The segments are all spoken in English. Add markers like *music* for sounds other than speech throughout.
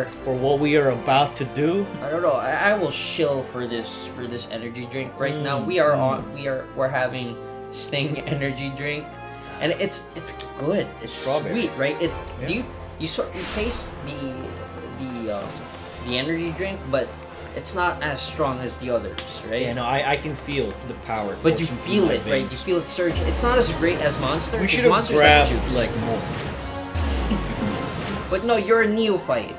are- for what we are about to do. I don't know. I, I will shill for this for this energy drink right now. Mm, We are mm. on. We are we're having Sting *laughs* energy drink, and it's it's good. It's Strawberry. sweet, right? It Yeah. you you sort you taste the the um, the energy drink, but it's not as strong as the others, right? Yeah, no, I, I can feel the power. But you feel it, right? You feel it surge. It's not as great as Monster. We should have grabbed like like more. *laughs* But no, you're a neophyte.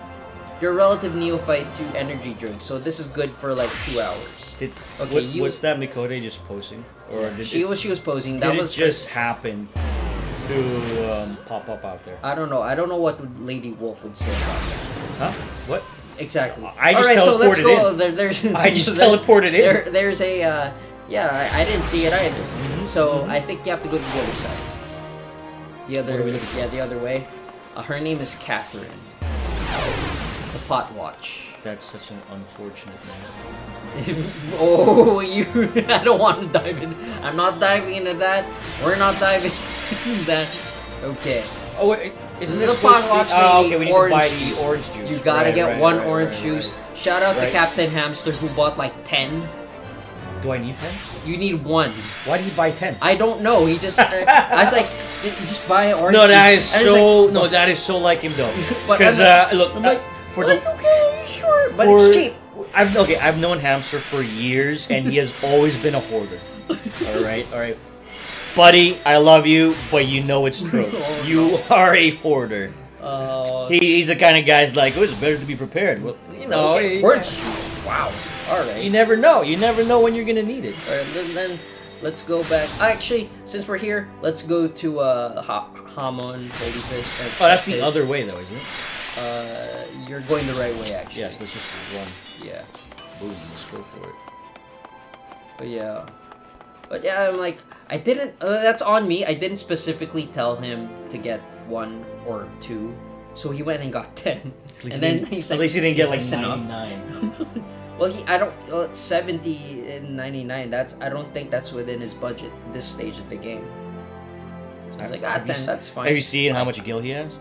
You're a relative neophyte to energy drinks, so this is good for like two hours. Did, Okay, what, you- what's that Miqo'te just posing? Or did She it, was she was posing. That was just happen to um, pop up out there? I don't know. I don't know what Lady Wolf would say about that. Huh? What? Exactly. I just All right, so let's go. in. There, there's, *laughs* I just *laughs* there's- teleported in. There, there's a. Uh, yeah, I, I didn't see it either. Mm-hmm, So I think you have to go to the other side. The other, What are we looking for? yeah, the other way. Uh, her name is Catherine. Pot watch. That's such an unfortunate name. *laughs* oh, you! *laughs* I don't want to dive in. I'm not diving into that. We're not diving *laughs* into that. Okay. Oh wait, isn't this pot watch? Oh, okay, we need orange to buy juice. the orange juice. You gotta Right, get right, one right, orange juice. Shout out to Captain Hamster who bought like 10. Do I need ten? You need one. Why did he buy ten? I don't know. He just. Uh, I was like, "J- just buy an orange No, that juice." is so. like, no, that is so like him though. Because uh, look, I'm uh, like, for the okay, sure, but for- it's cheap. I've okay. I've known Hamster for years, and he has always been a hoarder. *laughs* all right, all right, buddy. I love you, but you know it's true. *laughs* Oh, you are a hoarder. Uh, He, he's the kind of guy's like, oh, it's better to be prepared. Well, you know, okay, orange juice. Wow. All right. you never know. You never know when you're gonna need it. Alright, then, then let's go back. Actually, since we're here, let's go to uh, ha- Hamon, Holyfist. Oh, that's the other way though, isn't it? Uh, you're going the right way, actually. Yes. Let's just run. Yeah. Boom. Let's go for it. But yeah. But yeah, I'm like, I didn't. Uh, that's on me. I didn't specifically tell him to get one or two, so he went and got *laughs* ten. At least And he then didn't- he's at like, least he didn't get like this enough?" 99. *laughs* Well, he I don't. Well, seventy and ninety nine. That's I don't think that's within his budget this stage of the game. So I was like, ah, Have ten, that's fine. Have you seen how much gil he has?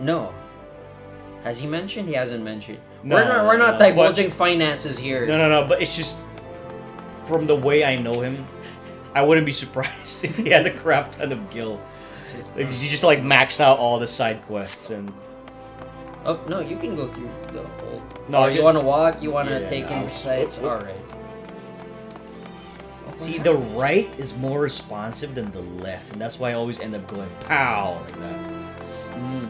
No. Has he mentioned? He hasn't mentioned. No, we're not. We're not no, but- divulging finances here. No, no, no. But it's just from the way I know him, I wouldn't be *laughs* surprised if he had a crap ton of gil. Like he just like maxed out all the side quests and. Oh no, you can go through the whole. No, No, you want to walk. You want to Yeah, take in the sights. All. Oh, See, the right is more responsive than the left, and that's why I always end up going pow like that. Mm.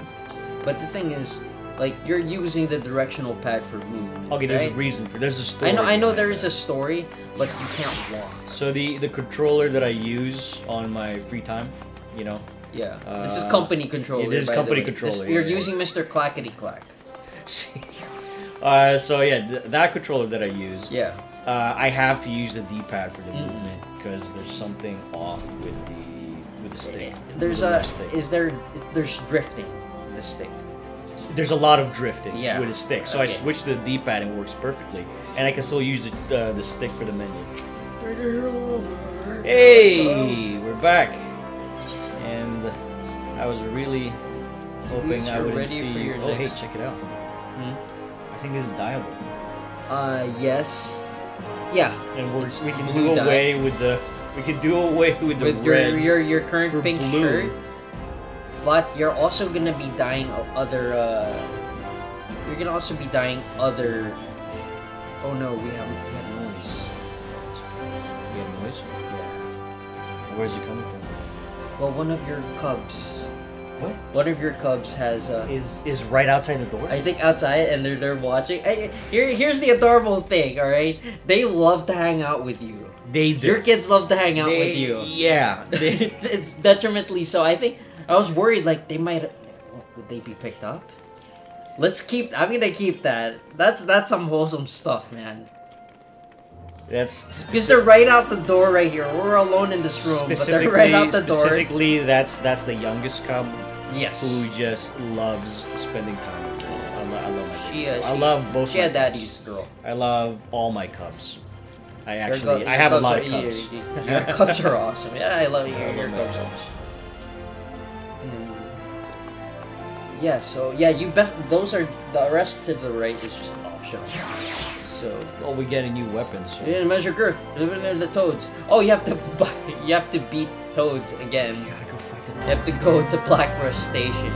But the thing is, like you're using the directional pad for movement. Okay, there's right? a reason for. There's a story. I know. I know there is a story, but you can't walk. So the the controller that I use on my free time, you know, Yeah. this is Uh, company controller. this is company way. This- controller, you're yeah, yeah. using Mr. Clackety Clack. *laughs* uh, so yeah, th- that controller that I use, Yeah. uh, I have to use the D-pad for the Mm. movement because there's something off with the with the stick. There's a. the stick. Is there? There's drifting. The stick. There's a lot of drifting Yeah. with the stick, so I switched to the D-pad and it works perfectly, and I can still use the uh, the stick for the menu. Hey, we're back, and I was really hoping I would see. for your oh, hey, check it out. Hmm? I think this is dyeable. Uh, yes. Yeah. And we're, we can do away with the we can do away with the With your, red. your your current pink blue. shirt, but you're also gonna be dyeing other. Uh, you're gonna also be dyeing other. Oh no, we have we have noise. We have noise. Yeah. Where's it coming from? Well, one of your cubs. What? One of your cubs has. Uh, Is is right outside the door? I think outside, and they're they're watching. Hey, here, here's the adorable thing. All right, they love to hang out with you. they do. Your kids love to hang out They- with you. Yeah. *laughs* They, it's, it's detrimentally so. I think I was worried like they might would they be picked up? Let's keep. I'm gonna keep that. That's that's some wholesome stuff, man. that's Because they're right out the door right here. We're alone in this room, but they're right out the door. specifically that's that's the youngest cub Yes. who just loves spending time with me. I, lo- I love my She, uh, I she- love both. She my had daddy's girl. I love all my cubs. I actually I have a lot of cubs. Your, your- your cubs are *laughs* awesome. Yeah, I love your, I your love cubs. Yeah, so yeah, you best those are the rest to the right is just optional. So Oh, we get a new weapon. So. you didn't measure girth. Living near the toads. Oh, you have to *laughs* buy, you have to beat toads again. You gotta go fight the. toads. You have to go to Blackbrush Station.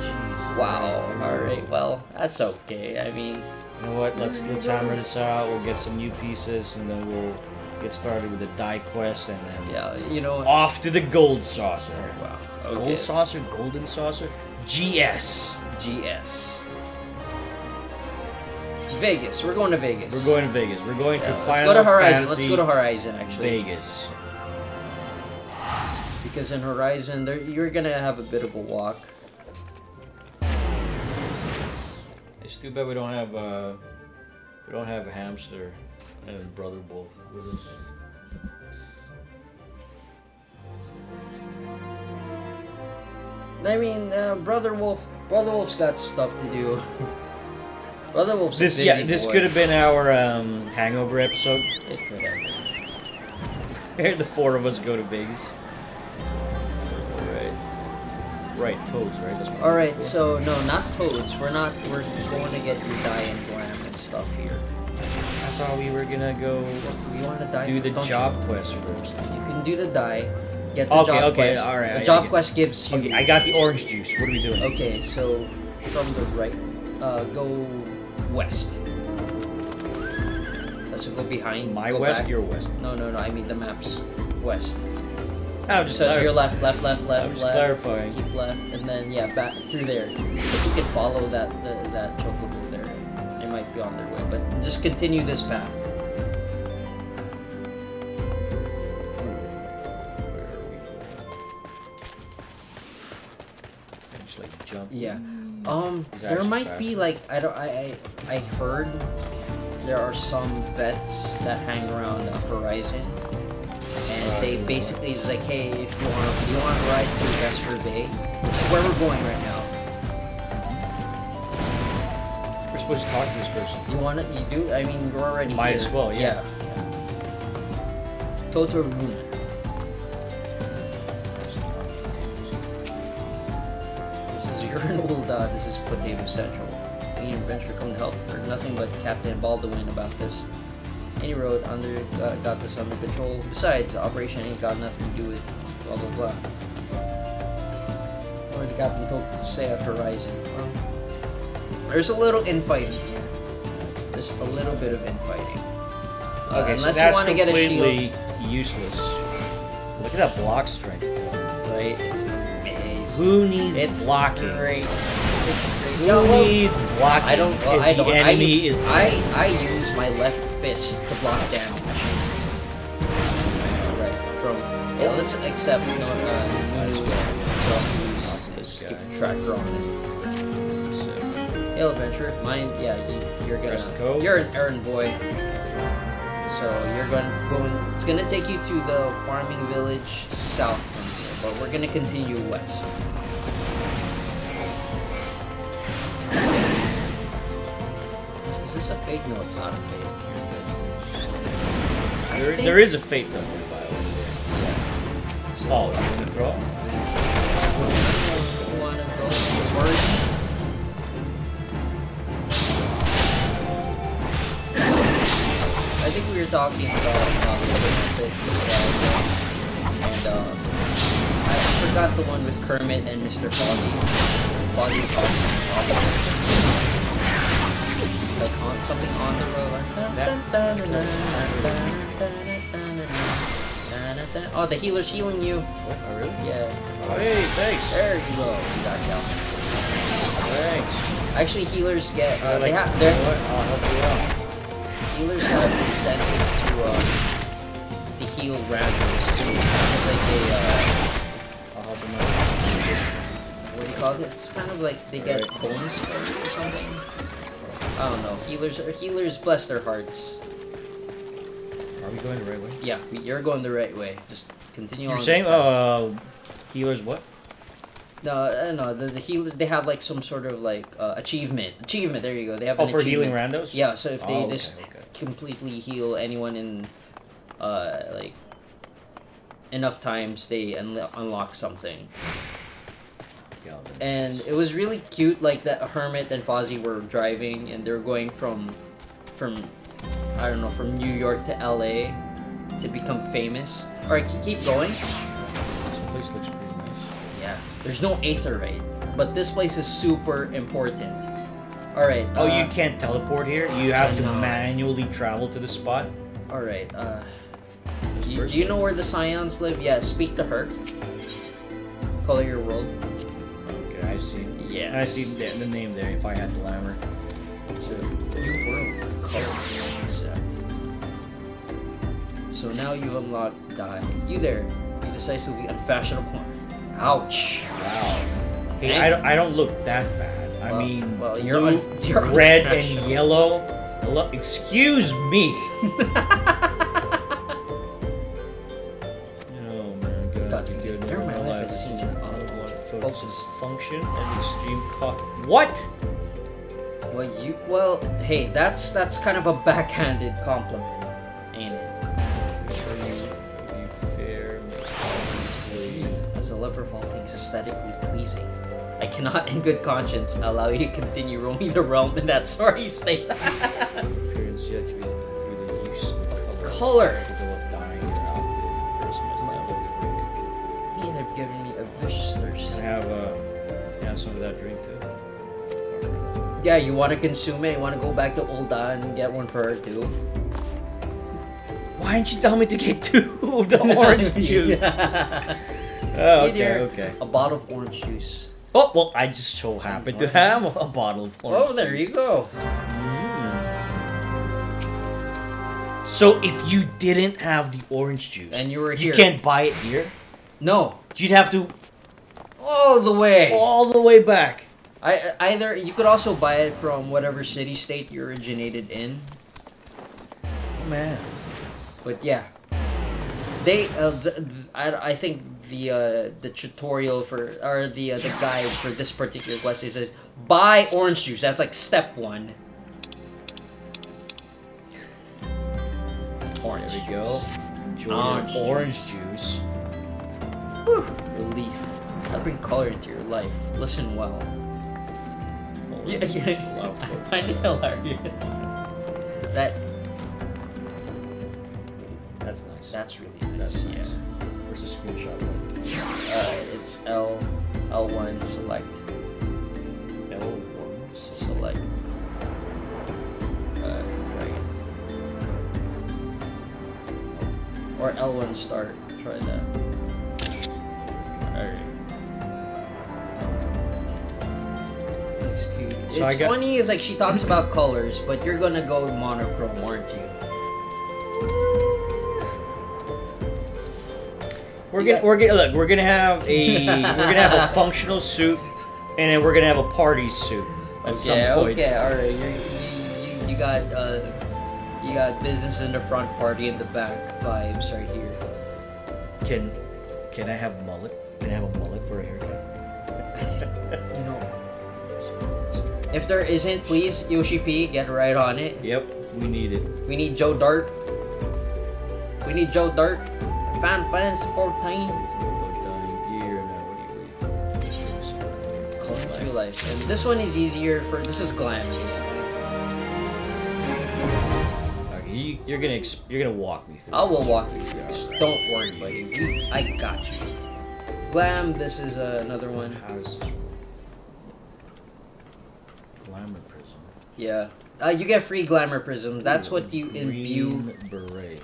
Jeez. Wow. All right. Well, that's okay. I mean, You know what? Let's let's hammer this out. We'll get some new pieces, and then we'll get started with the dye quest, and then yeah. You know. off to the gold saucer. Wow. Okay. Gold saucer, golden saucer, GS. GS. Vegas. We're going to Vegas. We're going to Vegas. We're going to Yeah, let's go to Horizon. Fantasy Let's go to Horizon actually. Vegas. Because in Horizon, there you're gonna have a bit of a walk. It's too bad we don't have uh, we don't have a hamster and a brother wolf with us. I mean, uh, Brother Wolf. Brother Wolf's got stuff to do. *laughs* Brother Wolf's This yeah, this boy. could have been our um, hangover episode. It could have. Where the four of us go to Vegas. Right. Right, toads, right? All right, so no, not toads. We're not. We're going to get your dye and glam and stuff here. I thought we were gonna go We want to die. do the you? job quest first. You can do the dye. Get the Okay, job okay, quest. all right, The I- job quest gives you. Okay, I got the orange juice. What are we doing? Okay, so from the right, uh, go west. Uh, So go behind. My go west, back. your west. No, no, no. I mean the maps. West. Oh, just So to your left, left, left, I'm left, just left. clarifying. Keep left, and then yeah, back through there. If you can follow that the, that chocobo there, they might be on their way. But just continue this path. Yeah. Um, He's there actually might be like I don't I I, I heard there are some vets that hang around the horizon, and they basically is like, hey, if you want you want to ride to Vesper Bay, which is where we're going right now. We're supposed to talk to this person. You want it? You do? I mean, we're already Might here. as well, yeah. Totoro This is your old, uh, this is Potato Central. Any adventure come to help? Heard nothing but Captain Baldwin about this. Any road under, uh, got this under control. Besides, operation ain't got nothing to do with blah blah blah. Or the captain told to stay at Horizon. Well, there's a little infighting here. Just a little bit of infighting. Uh, Okay, so unless you that's want to get a shield. completely useless. Look at that block strength. Right? It's amazing. Who needs It's blocking? great. It's. Who No, needs blocking? I don't. Well, I the don't. enemy I, is I I use my left fist to block damage. Right. From. Yeah. Let's accept no. Uh. So I'll use- just keep a tracker on it. So, Hail adventure. Mine. Yeah. You, you're gonna. the. You're an errand boy. So you're going going. It's gonna take you to the farming village south but we're gonna continue west. Is, is this a fake? No, it's not a fake. I There, there is a fate though, by the way. Yeah. Oh, you wanna throw? You wanna go forward? I think we were talking about um, the benefits, uh, and um, I forgot the one with Kermit and Mr. Fozzie, Fozzie, Fozzie. Like on something on the road. Like, oh, the healer's healing you. What? Oh, really? Yeah. Oh, hey, thanks. There you go. You got. Thanks. Actually, healers get. Uh, they have. know? I'll help you out. healers have incentive to uh, to heal randos. So it's kind of like a. Uh, I'll help him out. what do you call it? It's kind of like they get Right. bonus for it or something. I don't know. Healers are healers. Bless their hearts. Are we going the right way? Yeah, you're going the right way. Just continue You're on. saying, this path. uh, healers what? No, uh, no. The, the heal. They have like some sort of like uh, achievement. Achievement. There you go. They have. Oh, an for healing randos? Yeah. So if they Oh, okay, just okay. completely heal anyone in, uh, like, enough times, they unlo- unlock something. And it was really cute. Like that Kermit and Fozzie were driving, and they're going from, from, I don't know, from New York to L.A. to become famous. All right, keep- going. This place looks pretty nice. Yeah, there's no Aetheryte, but this place is super important. All right. Oh, uh, you can't teleport here. You have to manually travel to the spot. All right. Uh, you, do you know where the Scions live? Yeah, speak to her. Color your world. I see. Yes. I see the, the name there. If I had glamour. It's a new world of color concept. So now you unlock dye. You there. You decisively unfashionable. Ouch. Wow. Hey, And- I don't, I don't look that bad. I mean, well, you're blue, you're red, and yellow. Excuse me. *laughs* focus, function, and extreme cost. What? well, you. Well, hey, that's that's kind of a backhanded compliment, ain't it? fair, As a lover of all things aesthetically pleasing, I cannot, in good conscience, allow you to continue roaming the realm in that sorry state. *laughs* appearance yet to be through the use of Color. capable have given me a vicious thirst. Can I have uh, can I have some of that drink too? Yeah, you want to consume it? You want to go back to Ul'dah and get one for her too? Why didn't you tell me to get two of the *laughs* orange *laughs* juice? *laughs* Oh, okay, okay. A bottle of orange juice. Oh, well, I just so happen to have a bottle of orange Oh, there you go. Mm. So if you didn't have the orange juice, And you were here, you can't buy it here. No, You'd have to all the way. all the way back. I either you could also buy it from whatever city state you originated in. Oh, man. But yeah, they uh, the, th I, I think the uh, the tutorial for or the uh, the guide for this particular quest it says buy orange juice. That's like step one. Orange. There we go. juice. Enjoy Orange your orange juice. Whew, relief. I bring color into your life. Listen well. Yeah, yeah, *laughs* I find it hilarious. That That's nice. that's really That's nice. nice. Yeah. Where's the screenshot? Uh, it's L L1 select L1. select uh, dragon or L1 start. Try that. So It's got- funny is like she talks about colors, but you're gonna go monochrome, aren't you? We're You gonna got- we're gonna look. We're gonna have a we're gonna have a *laughs* functional suit, and then we're gonna have a party suit at some Okay, point. okay, all right. You you, you, you got uh, you got business in the front, party in the back vibes right here. Can can I have mullet? Can I have a mullet for a haircut? I think you know. If there isn't, please Yoshi P, get right on it. Yep, we need it. We need Joe Dart. We need Joe Dart. Fan fans 14. Color life. And this one is easier for. This is glam. basically. Okay, you, you're gonna you're gonna walk me through. I will walk you through this. Don't worry, buddy. I got you. Glam. This is uh, another one. How does this work? Glamour prism. Yeah. Uh, you get free glamour prisms. That's what you imbue beret.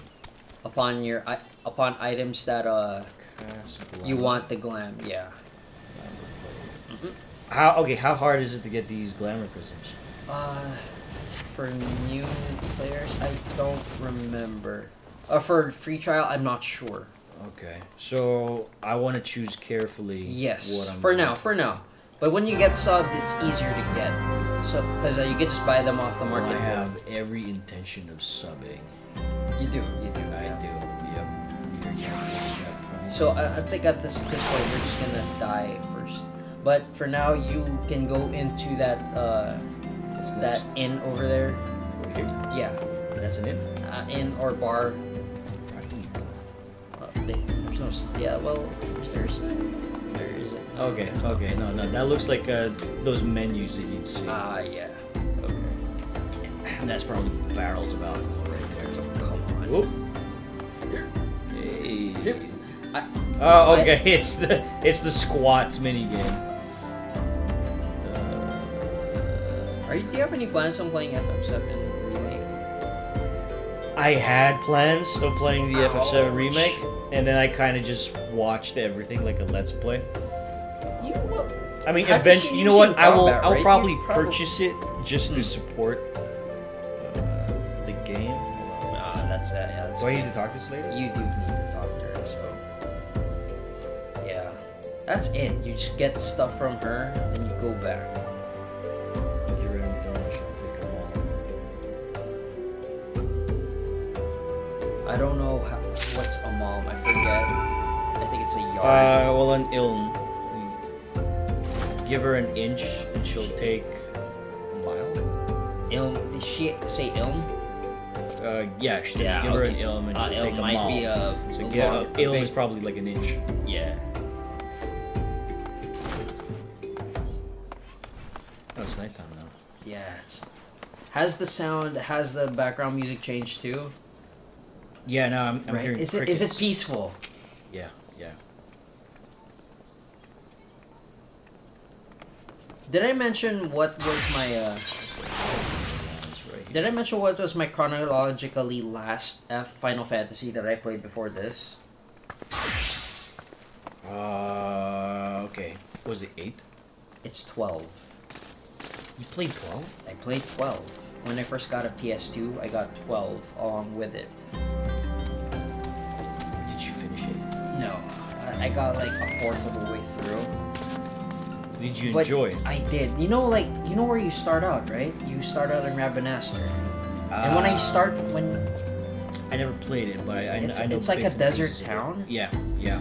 upon your upon items that uh you want the glam. Yeah. Plate. How okay? How hard is it to get these glamour prisms? Uh, for new players, I don't remember. Uh, for free trial, I'm not sure. Okay, so I want to choose carefully. Yes. What I'm For now, for now. But when you get subbed, it's easier to get. So, because uh, you can just buy them off the market. I have every intention of subbing. You do. You do. I yeah. do. Yep. You're getting that point. So I, I think at this this point we're just gonna dye first. But for now, you can go into that uh, that inn over there. Over here? Yeah, That's an inn. uh, inn or bar. Right. Uh, they, there's no. Yeah, well, is there a sign? I Or is it? Okay, okay, no, no, that looks like uh, those menus that you'd see. Ah, yeah. okay. And that's probably barrels of alcohol right there. Come on. Whoop. Here. Hey. Here. I, Oh, I- okay. *laughs* It's the it's the squats minigame. Uh, are you, do you have any plans on playing FF7 remake? I had plans of playing the FF7 remake, and then I kind of just watched everything like a let's play. I mean, eventually, you know what? I will. combat, I'll probably probably- purchase it just to Hmm. support uh, the game. Hold on. Ah, that's uh, yeah. That's Do I need to talk to this lady? You do need to talk to her, so yeah, that's it. You just get stuff from her, and then you go back. Get rid of them, she'll take them all. I don't know how, what's a mom. I forget. I think it's a yard. Uh, well, an ilm. Give her an inch, and she'll take a mile. ilm. Did she say ilm? Uh, yeah, she, Yeah, give her an okay. ilm, and Uh, she'll ilm take a might mile. be a, so a long- a ilm big- is probably like an inch. yeah. Oh, it's nighttime now. Yeah. It's, has the sound, has the background music changed too? Yeah, no, I'm, I'm right? hearing Is it is it crickets. peaceful? Yeah, yeah. Did I mention what was my uh? That's right here. Did I mention what was my chronologically last F Final Fantasy that I played before this? Uh, okay. Was it eight? It's 12. You played twelve? I played 12. When I first got a PS2, I got 12 along with it. Did you finish it? No, I I got like a fourth of the way through. Did you But enjoy it? I did. You know, like, you know where you start out, right? You start out in Rabanastre. and when I Uh, start, when I never played it, but I, I, It's- I know it's like a desert town? Yeah, yeah.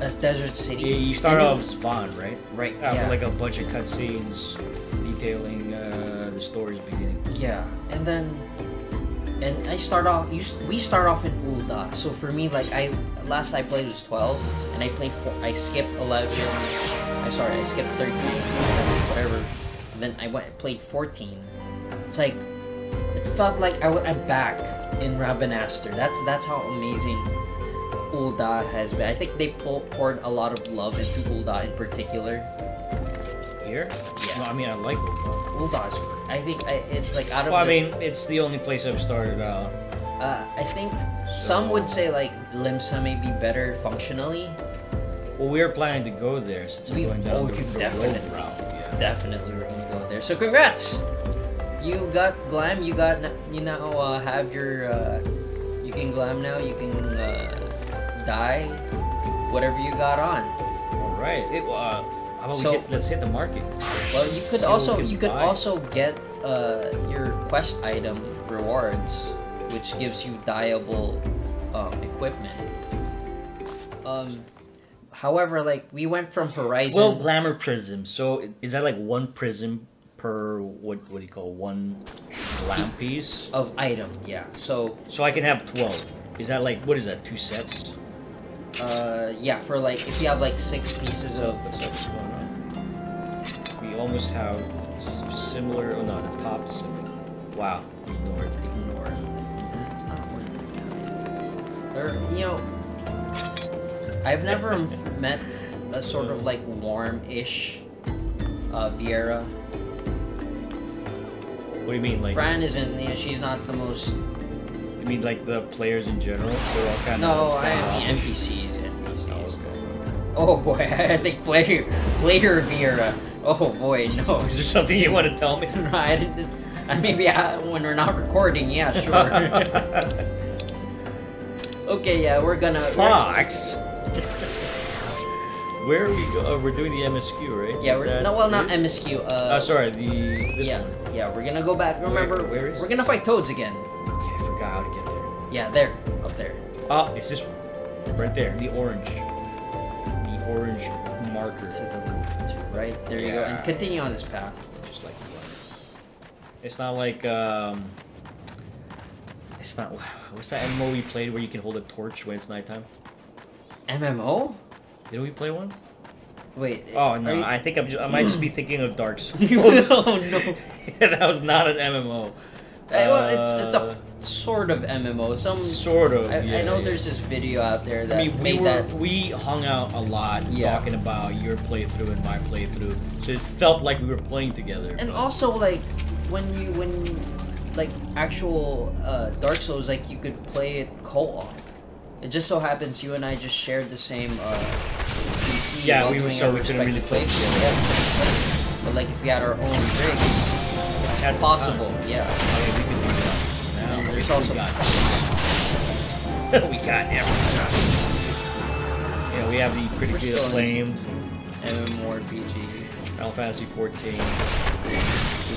a desert city. Yeah, you start and off as right? Right, After yeah. like a bunch of cutscenes detailing uh, the story's beginning. Yeah, and then and I start off. You we start off in Ul'dah. So for me, like I last I played was twelve, and I played four. I skipped eleven. I sorry, I skipped thirteen, whatever. And then I went played fourteen. It's like it felt like I am back in Rabanastre. That's that's how amazing Ul'dah has been. I think they pull, poured a lot of love into Ul'dah in particular. Here? Yeah. No, I mean, I like it. Ul'dah's. I think I, it's like out of Well, I mean, it's the only place I've started out. Uh, I think some would say like Limsa may be better functionally. Well, we are planning to go there since We- we're going down oh, the, the definitely- route. Yeah. Definitely, we're gonna go there. So congrats! You got glam. You got you now uh, have your. Uh, you can glam now. You can uh, dye whatever you got on. All right. It, uh, how about So- we hit, let's hit the market. Well, you could what also you could buy. also get uh, your quest item rewards, which gives you dyeable um, equipment. Um, however, like we went from Horizon. Well, glamour prism. So is that like one prism per what? What do you call one glam piece? of item, yeah. So, So I can have twelve. Is that like what is that? Two sets? uh, yeah, for like if you have like six pieces of What's going on? We almost have similar. Oh no, the top is similar. Wow. Ignore it. ignore, it's not worth it. Or you know, I've never met a sort of like warm-ish uh, Viera. What do you mean? Like Fran isn't. You know, she's not the most. you mean like the players in general? They're all kind No, of. I mean NPCs. Oh, NPCs. okay. Oh boy, *laughs* I think player player Viera. Oh boy, no. *laughs* Is there something you want to tell me? no, *laughs* I didn't. Uh, maybe when we're not recording, yeah, sure. okay, yeah, we're gonna. we're- Fox. *laughs* Where are we? Go? Uh, we're doing the MSQ, right? Yeah, Is we're no, well, not this? MSQ. Uh, Oh, sorry. The this yeah, one. yeah, we're gonna go back. Remember, where is- we're gonna fight toads again. Okay, I forgot how to get there. Yeah, there, up there. Oh, it's this one. Right there, the orange. The orange marker. To the right there you go, and continue on this path. Just like. It's not like um. It's not. *sighs* What's that MMO we played where you can hold a torch when it's nighttime? MMO? Didn't we play one? Wait. Oh no, you- I think I'm just, I might just be thinking of Dark *laughs* Souls. oh *laughs* no. *laughs* that was not an MMO. Eh, well, it's it's Uh, a sort of MMO. Some sort of. I, yeah, I know yeah. there's this video out there that I mean, we made were, that. we hung out a lot Yeah. talking about your playthrough and my playthrough, so it felt like we were playing together. And but- also, like when you when like actual uh, Dark Souls, like you could play it co-op. It just so happens you and I just shared the same uh, PC. Yeah, we were- so we couldn't really play playthroughs. Yeah, we couldn't play. But like if we had our own rigs, it's the possible. time. Yeah. Okay, we can do that. Now And there's also- got, *laughs* we got everything. Yeah, we have the We're critically acclaimed MMORPG. Final Fantasy 14.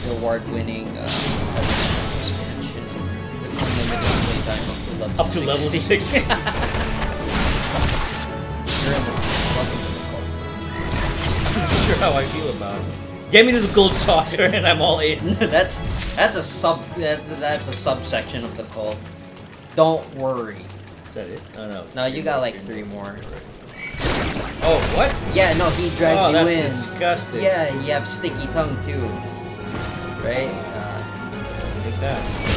The award-winning uh, playtime up to level Up to level 60. 6. *laughs* You're in the welcome to the cult. I'm not sure how I feel about it. Get me to the gold saucer *laughs* and I'm all in. *laughs* that's that's a sub that, that's a subsection of the cult. Don't worry. Is that it? Oh no. No, you got like three more. Oh, what? Yeah, no, he drags oh, you that's in. disgusting. Yeah, you have sticky tongue too. Right? Uh, Take that.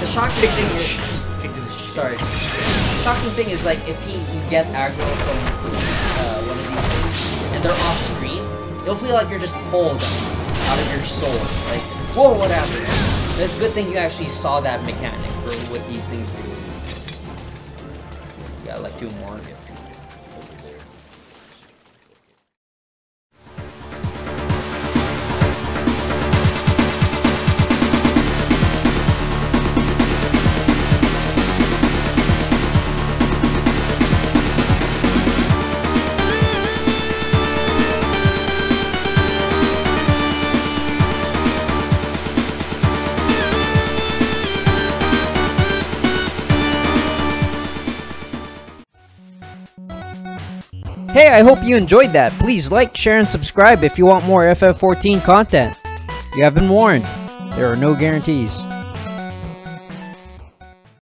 The shocking thing is, sorry. The shocking thing is like if he you get aggro from uh, one of these things and they're off screen, you'll feel like you're just pulled out of your soul. Like, whoa, what happened? It's a good thing you actually saw that mechanic for what these things do. Got like two more. I hope you enjoyed that. Please like, share, and subscribe if you want more FF14 content. You have been warned. There are no guarantees.